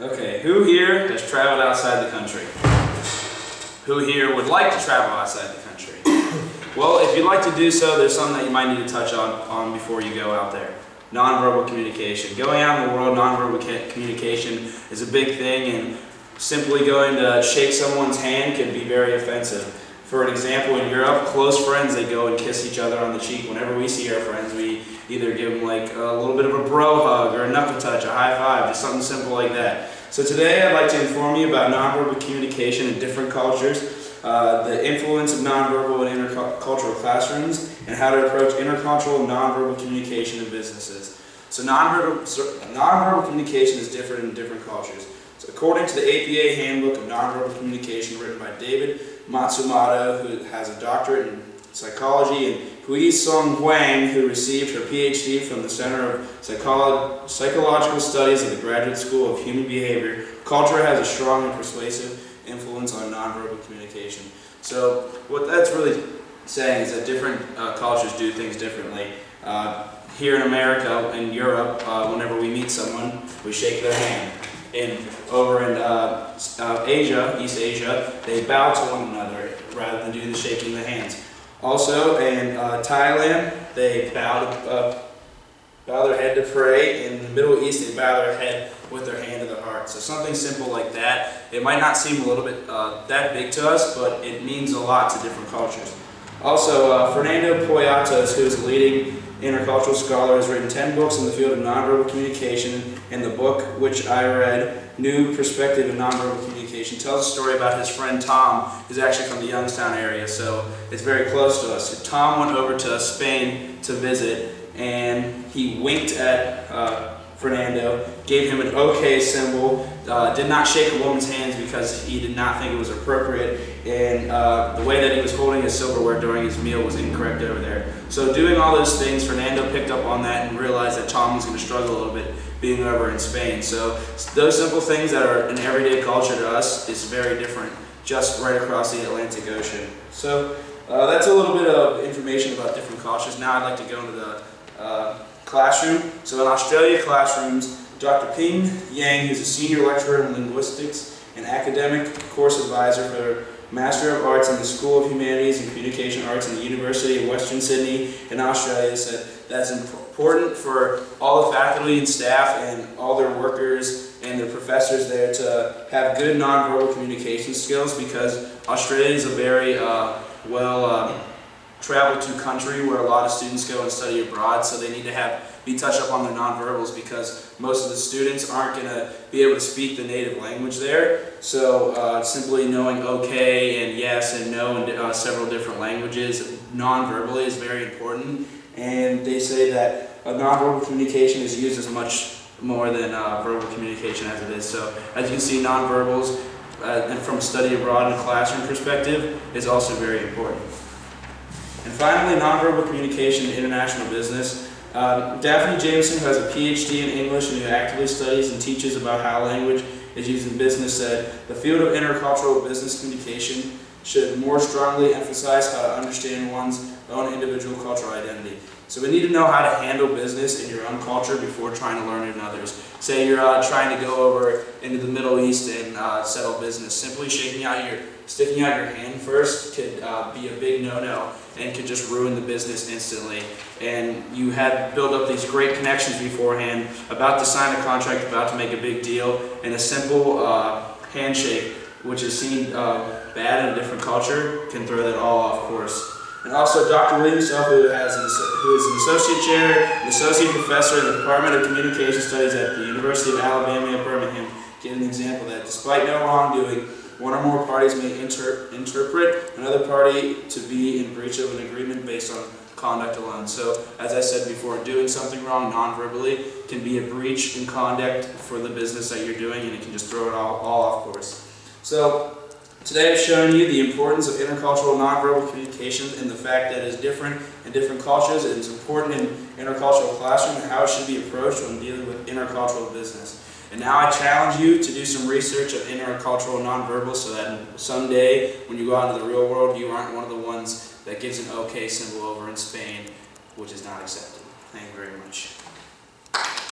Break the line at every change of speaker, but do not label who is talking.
Okay, who here has traveled outside the country? Who here would like to travel outside the country? Well, if you'd like to do so, there's something that you might need to touch on, on before you go out there. Nonverbal communication. Going out in the world, nonverbal communication is a big thing, and simply going to shake someone's hand can be very offensive. For an example, in Europe, close friends, they go and kiss each other on the cheek. Whenever we see our friends, we either give them like a little bit of a bro hug touch, a high five, just something simple like that. So today I'd like to inform you about nonverbal communication in different cultures, uh, the influence of nonverbal in intercultural classrooms, and how to approach intercultural nonverbal communication in businesses. So nonverbal, nonverbal communication is different in different cultures. So according to the APA Handbook of Nonverbal Communication written by David Matsumoto, who has a doctorate in psychology, and Hyi Sung Hwang, who received her PhD from the Center of Psycholo Psychological Studies at the Graduate School of Human Behavior, culture has a strong and persuasive influence on nonverbal communication. So what that's really saying is that different uh, cultures do things differently. Uh, here in America, in Europe, uh, whenever we meet someone, we shake their hand. In over in uh, uh, Asia, East Asia, they bow to one another rather than do the shaking of the hands. Also in uh, Thailand, they bow, to, uh, bow their head to pray. In the Middle East, they bow their head with their hand to the heart. So something simple like that. It might not seem a little bit uh, that big to us, but it means a lot to different cultures. Also, uh, Fernando Poyatos, who is leading intercultural scholar, has written 10 books in the field of nonverbal communication, and the book, which I read, New Perspective in Nonverbal Communication, tells a story about his friend Tom, who's actually from the Youngstown area, so it's very close to us. Tom went over to Spain to visit, and he winked at uh, Fernando, gave him an OK symbol, uh, did not shake a woman's hands because he did not think it was appropriate, and uh, the way that he was holding his silverware during his meal was incorrect over there. So doing all those things, Fernando picked up on that and realized that Tom was going to struggle a little bit being over in Spain. So those simple things that are an everyday culture to us is very different just right across the Atlantic Ocean. So uh, that's a little bit of information about different cultures. Now I'd like to go into the uh, classroom. So in Australia classrooms, Dr. Ping Yang, who's a senior lecturer in linguistics and academic course advisor for Master of Arts in the School of Humanities and Communication Arts in the University of Western Sydney in Australia, said that's important for all the faculty and staff and all their workers and their professors there to have good nonverbal communication skills because Australia is a very uh, well uh, traveled to country where a lot of students go and study abroad, so they need to have be touched up on their nonverbals because most of the students aren't going to be able to speak the native language there. So uh, simply knowing okay and yes and no in uh, several different languages non-verbally is very important. And they say that a nonverbal communication is used as much more than uh, verbal communication as it is. So as you can see, nonverbals, uh, and from study abroad and classroom perspective, is also very important. And finally, nonverbal communication in international business. Um, Daphne Jameson, who has a PhD in English and who actively studies and teaches about how language is used in business, said, the field of intercultural business communication should more strongly emphasize how to understand one's own individual cultural identity. So we need to know how to handle business in your own culture before trying to learn it in others. Say you're uh, trying to go over into the Middle East and uh, settle business. Simply shaking out your, sticking out your hand first could uh, be a big no-no and could just ruin the business instantly. And you had built up these great connections beforehand, about to sign a contract, about to make a big deal, and a simple uh, handshake, which is seen uh, bad in a different culture, can throw that all off course. And also Dr. William Self, who, has an, who is an associate chair and associate professor in the Department of Communication Studies at the University of Alabama at Birmingham, gave an example that despite no wrongdoing, one or more parties may inter interpret another party to be in breach of an agreement based on conduct alone. So, as I said before, doing something wrong non-verbally can be a breach in conduct for the business that you're doing, and it can just throw it all, all off course. So, Today I've shown you the importance of intercultural nonverbal communication and the fact that it's different in different cultures. It's important in intercultural classroom and how it should be approached when dealing with intercultural business. And now I challenge you to do some research of intercultural nonverbal so that someday when you go out into the real world you aren't one of the ones that gives an OK symbol over in Spain, which is not accepted. Thank you very much.